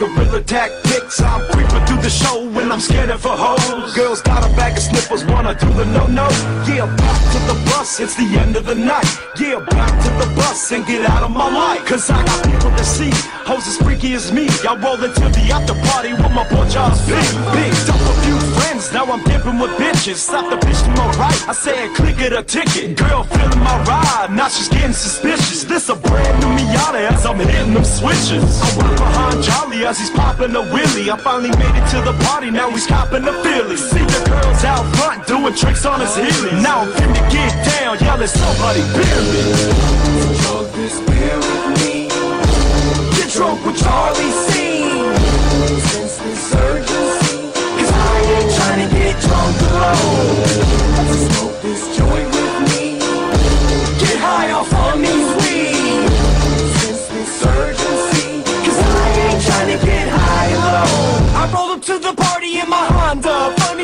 guerrilla tactics. I'm creeping through the show when I'm scanning for hoes. Girls got a bag of slippers, wanna do the no-no. Yeah, back to the bus, it's the end of the night. Yeah, back to the bus and get out of my life. Cause I got people to see. Hoes as freaky as me. Y'all rollin' to the after party with my boy Charles B. Big up a few now I'm dipping with bitches. Stop the bitch to my right, I said click it a ticket. Girl feeling my ride, now she's getting suspicious. This a brand new Miata as I'm hitting them switches. I work behind Jolly as he's popping a wheelie. I finally made it to the party, now he's copping the Philly. See the girls out front doing tricks on his heelys. Now I'm finna get down, yelling somebody beer me. Drug this beer with me. Get drunk with Charlie C.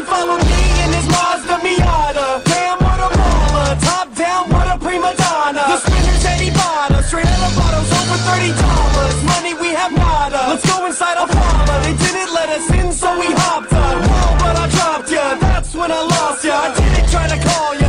Followed me in his Mazda Miata. Damn, what a baller. Top down, what a prima donna. The spinners bought us. Straight out of bottles, over $30. Money we have nada. Let's go inside a parlor. They didn't let us in, so we hopped up. Whoa, but I dropped ya. That's when I lost ya. I didn't try to call ya.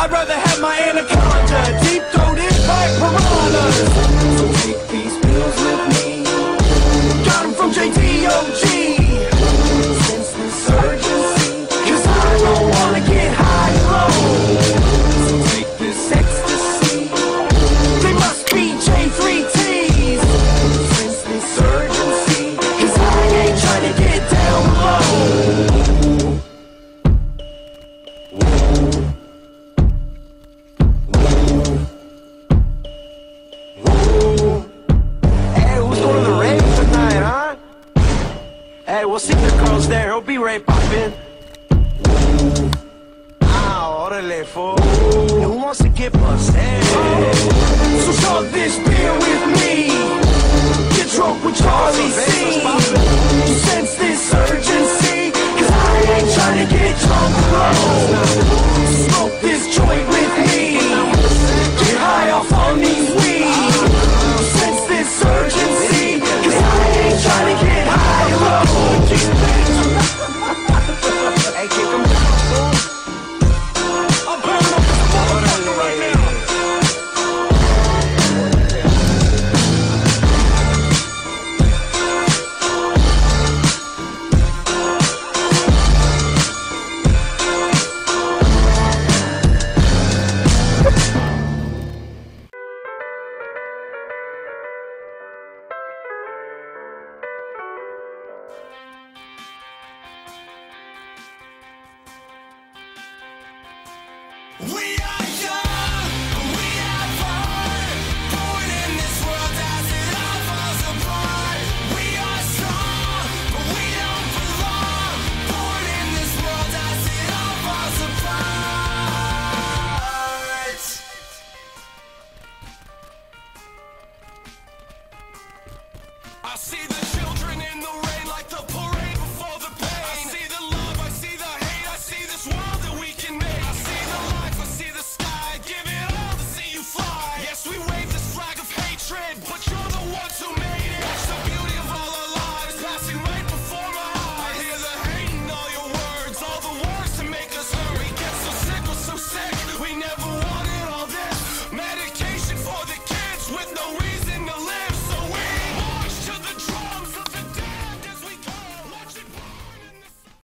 I'd rather have we'll see the girls there. He'll be right popping. Ah, orale, fool. Who wants to get? Hey. So chug this beer with me. Get drunk with Charlie C. I see the children in the rain.